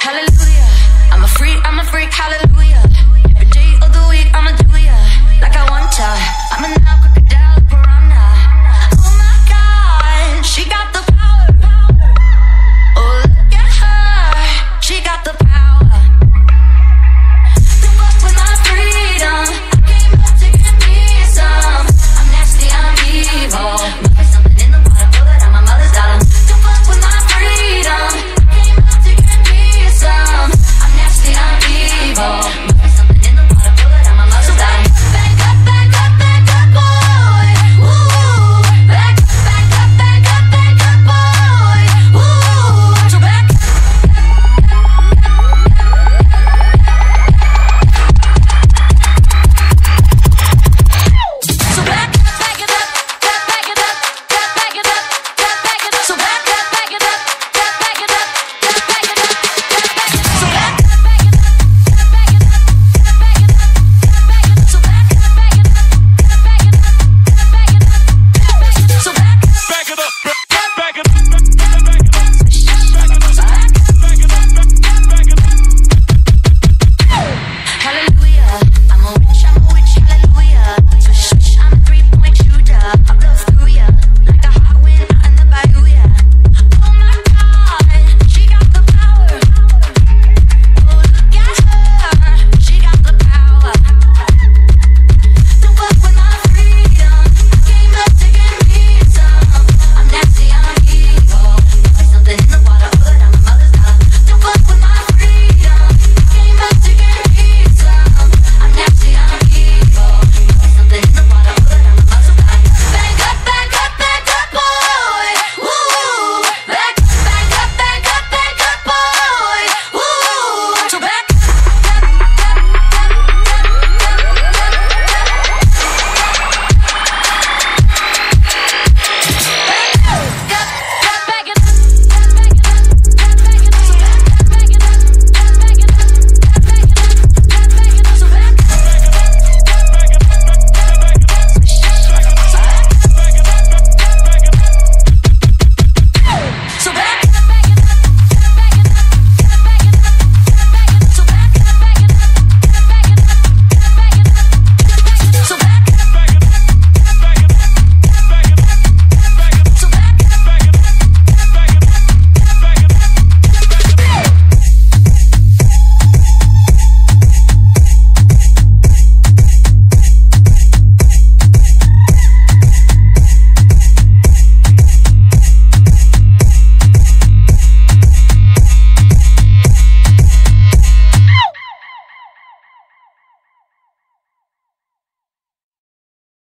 Hallelujah. I'm a freak, I'm a freak, hallelujah.